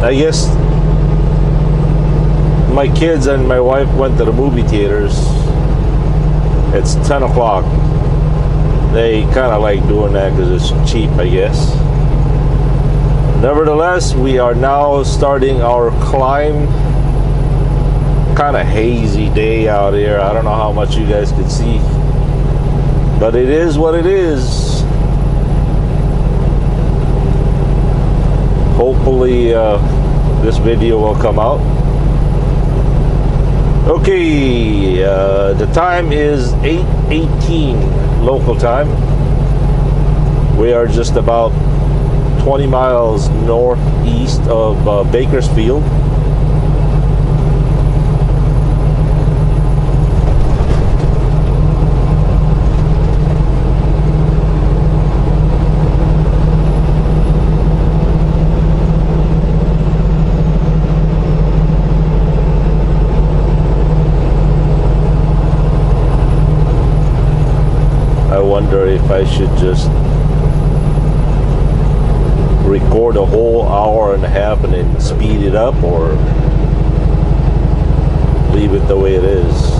I guess my kids and my wife went to the movie theaters. It's 10 o'clock. They kind of like doing that because it's cheap, I guess. Nevertheless, we are now starting our climb. Kind of hazy day out here. I don't know how much you guys can see, but it is what it is. Hopefully, uh, this video will come out. Okay, uh, the time is 8:18 local time. We are just about 20 miles northeast of uh, Bakersfield. I wonder if I should just record a whole hour and a half and then speed it up or leave it the way it is.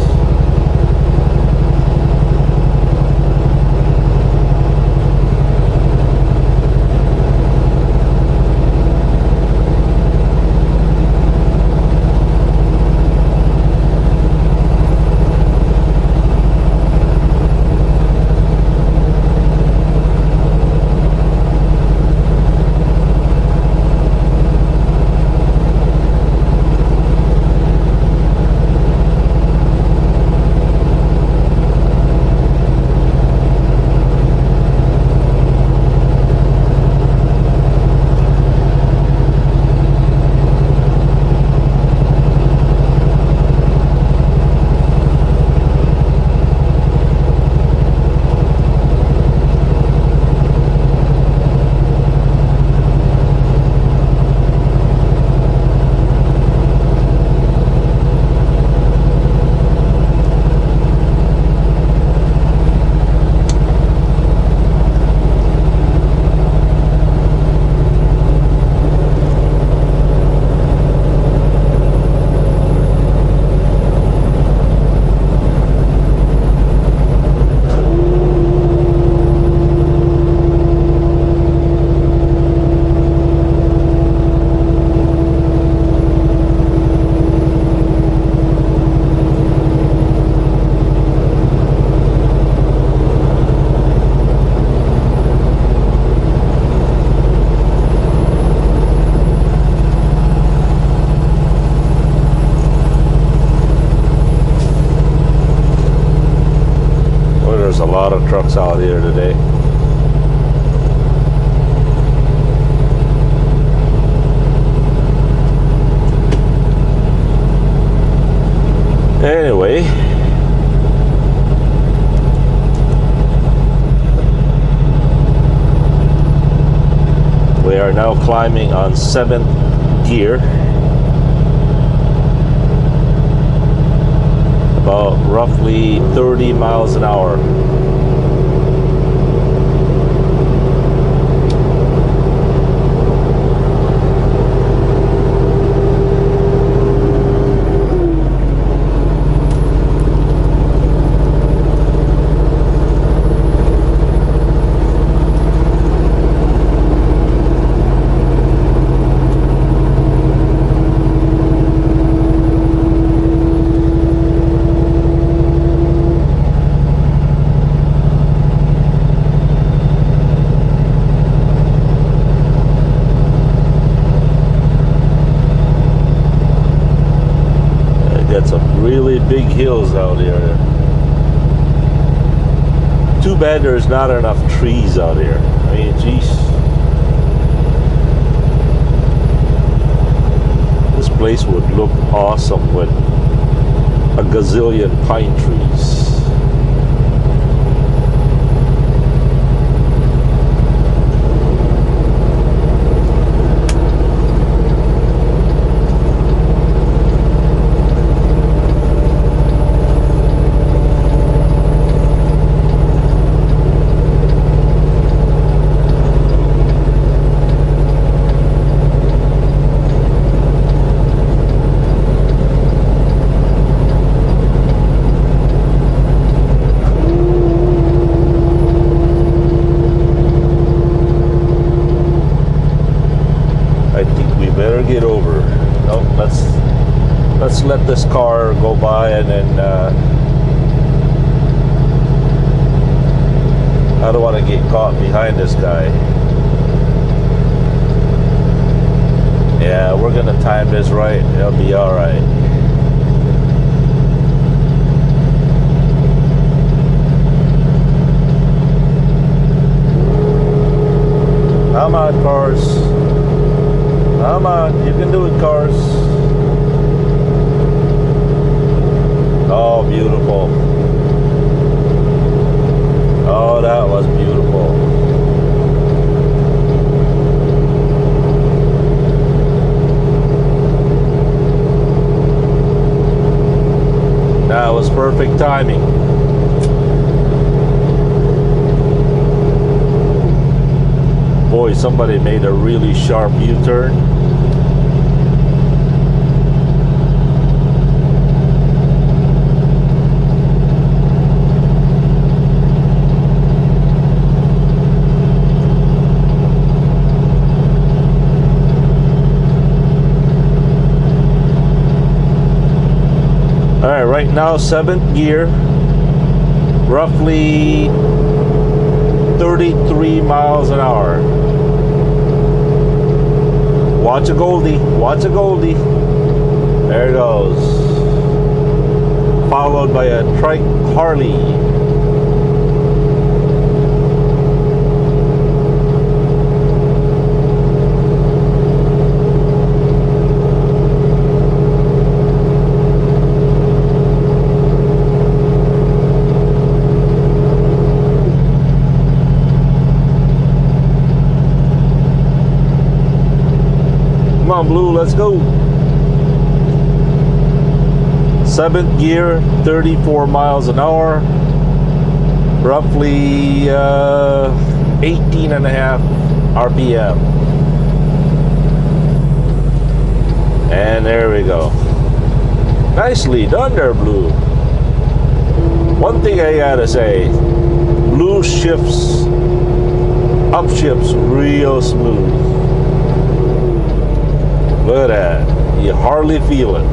Well, there's a lot of trucks out here today. Anyway, we are now climbing on seventh gear. about roughly 30 miles an hour. I got some really big hills out here. Too bad there's not enough trees out here. I mean, jeez. This place would look awesome with a gazillion pine trees. Caught behind this guy. Yeah, we're gonna time this right. It'll be all right. Come on, cars. Come on, you can do it, cars. Oh, beautiful. Oh, that was beautiful. That was perfect timing. Boy, somebody made a really sharp U-turn. Now, seventh gear, roughly 33 miles an hour. Watch a Goldie, watch a Goldie. There it goes. Followed by a trike Harley. Come on, Blue, let's go. Seventh gear, 34 miles an hour, roughly uh, 18 and a half RPM. And there we go. Nicely done there, Blue. One thing I gotta say, Blue shifts, upshifts real smooth. At. You hardly feel it.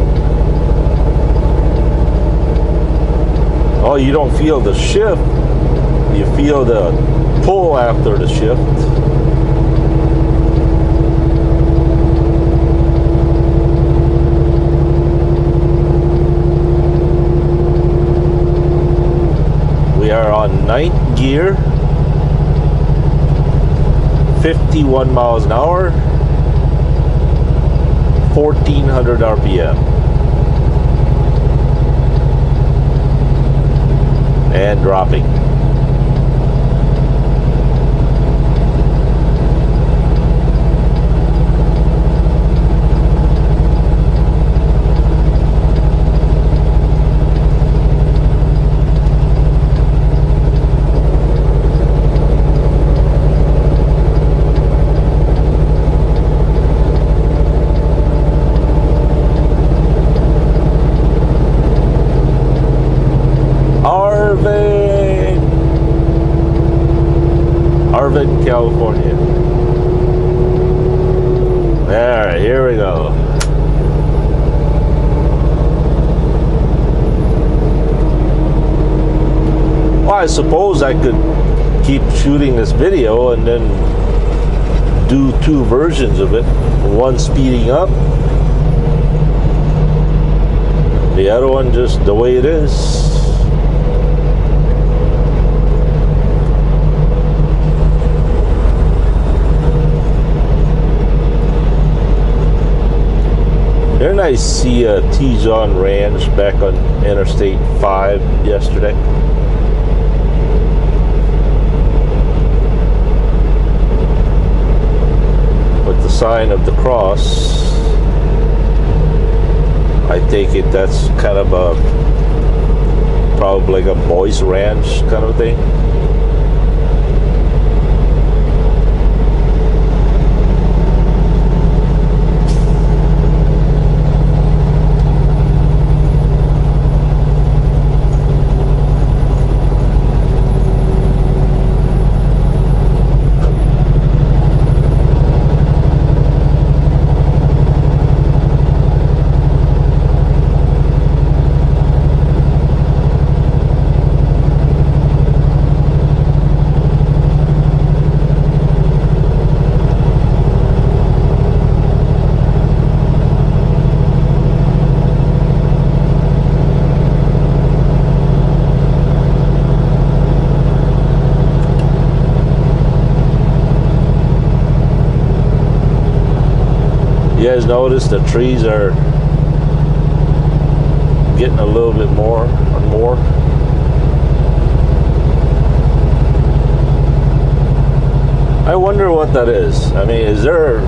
Oh, you don't feel the shift. You feel the pull after the shift. We are on ninth gear. 51 miles an hour. 1400 RPM. And dropping. Arvin! Arvin, California. There, here we go. Well, I suppose I could keep shooting this video and then do two versions of it. One speeding up, the other one just the way it is. Didn't I see uh, a T-John Ranch back on Interstate 5 yesterday? With the sign of the cross. I take it that's kind of a probably like a boys ranch kind of thing. You guys notice the trees are getting a little bit more and more. I wonder what that is. I mean, is there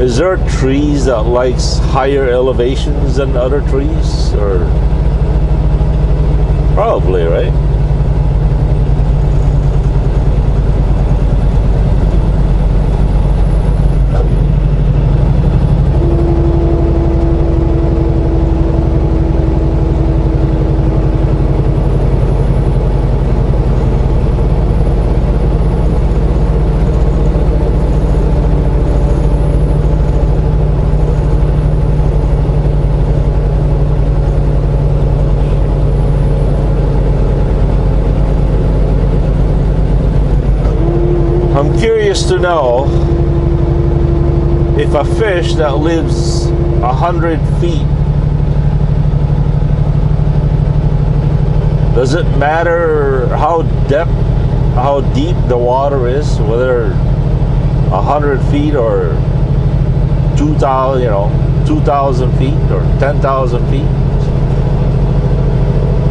is there trees that likes higher elevations than other trees or probably, right? To know if a fish that lives a hundred feet does it matter how depth how deep the water is whether a hundred feet or two thousand you know two thousand feet or ten thousand feet?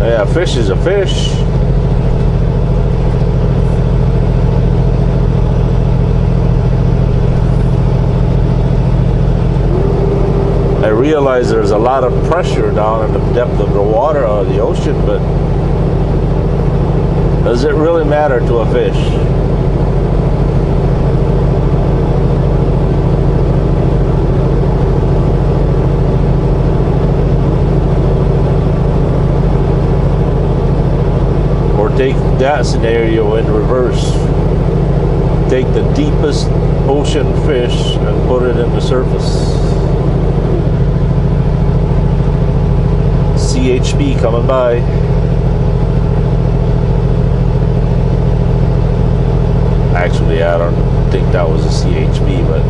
Yeah a fish is a fish realize there's a lot of pressure down in the depth of the water or the ocean, but does it really matter to a fish? Or take that scenario in reverse. Take the deepest ocean fish and put it in the surface. CHP coming by. Actually, I don't think that was a CHP, but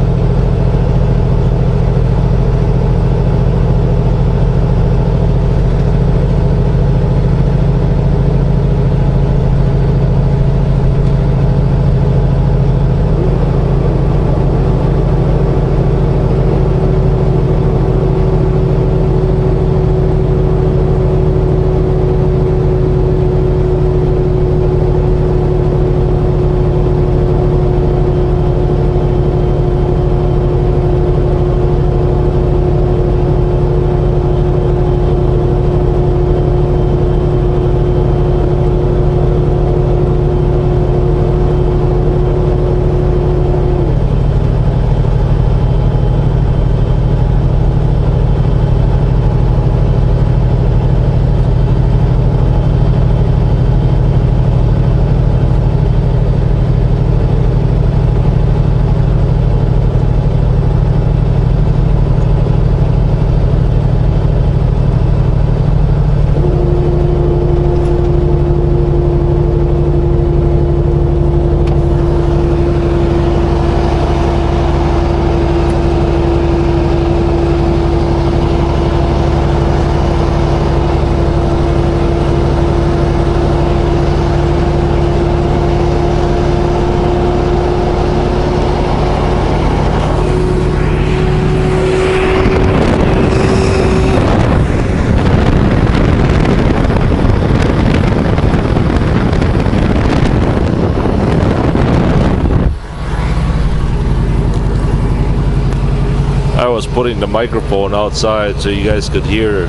I was putting the microphone outside so you guys could hear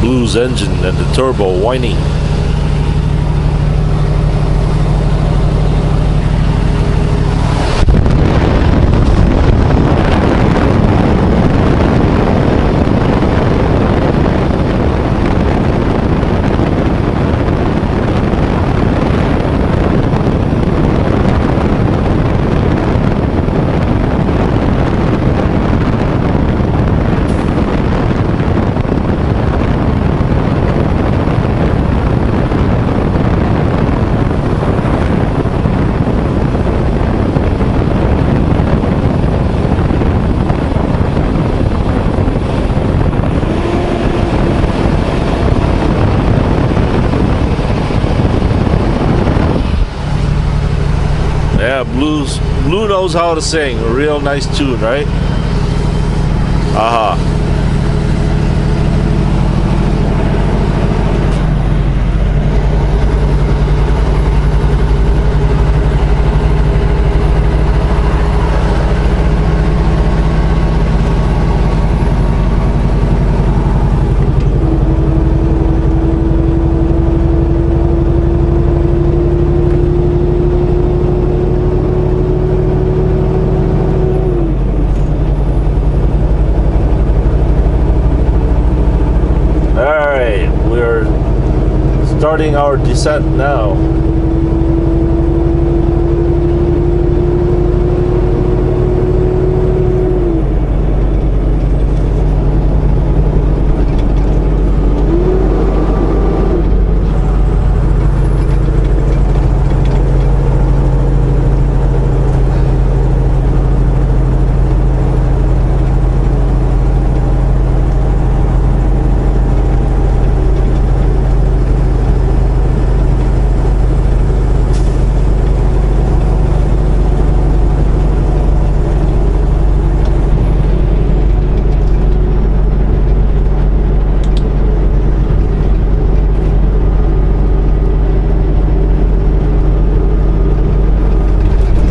Blue's engine and the turbo whining. Yeah, blues. Blue knows how to sing. A real nice tune, right? Uh huh. Alright, we're starting our descent now.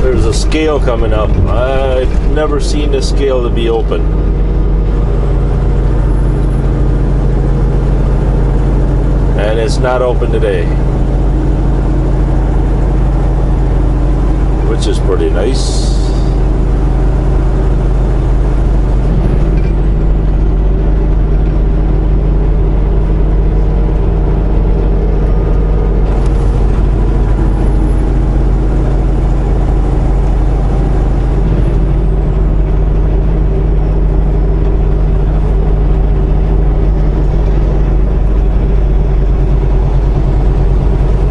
There's a scale coming up. I've never seen this scale to be open. And it's not open today. Which is pretty nice.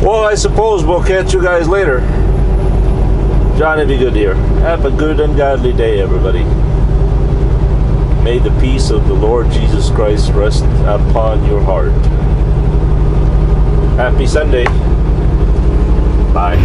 Well, I suppose we'll catch you guys later. Johnny, be good here. Have a good and godly day, everybody. May the peace of the Lord Jesus Christ rest upon your heart. Happy Sunday. Bye.